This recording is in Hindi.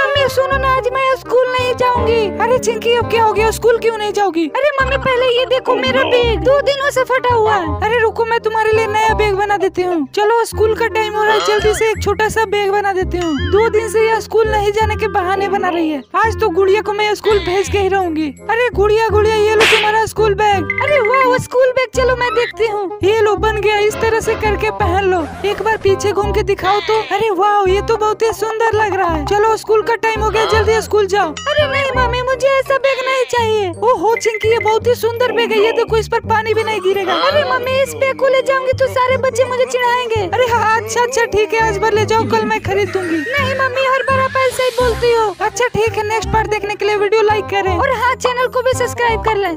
मम्मी सुनो ना आज मैं स्कूल नहीं जाऊँगी। अरे चिंकी अब क्या हो गया? स्कूल क्यों नहीं जाओगी? अरे मम्मी पहले ये देखो मेरा बैग दो दिनों से फटा हुआ है। अरे रुको मैं तुम्हारे लिए नया बैग बना देती हूँ। चलो स्कूल का टाइम हो रहा है जल्दी से एक छोटा सा बैग बना देती हूँ। दो दिन से यह स्कूल नहीं जाने के बहाने बना रही है। आज तो गुड़िया को मैं स्कूल भेज के ही रहूँगी। अरे गुड़िया गुड़िया ये लो तुम्हारा स्कूल बैग। अरे वाह वो स्कूल बैग चलो मैं देखती हूँ। ये इस तरह से करके पहन लो। एक बार पीछे घूम के दिखाओ तो। अरे वाह ये तो बहुत ही सुंदर लग रहा है। चलो, स्कूल का टाइम हो गया। जल्दी स्कूल जाओ। अरे नहीं, मम्मी, मुझे ऐसा बैग नहीं चाहिए। ओ हो चिंकी, ये बहुत ही सुंदर बैग है। ये देखो, इस पर पानी भी नहीं गिरेगा। अरे मम्मी, इस बैग को ले जाऊँगी तो सारे बच्चे मुझे चिढ़ाएँगे। अरे हाँ अच्छा अच्छा ठीक है। आज बार ले जाओ, कल मैं खरीद दूँगी। नहीं, मम्मी, हर बार आप ऐसे ही बोलती हो। अच्छा ठीक है। नेक्स्ट पार्ट देखने के लिए वीडियो लाइक करें। और हाँ चैनल को भी सब्सक्राइब कर लें।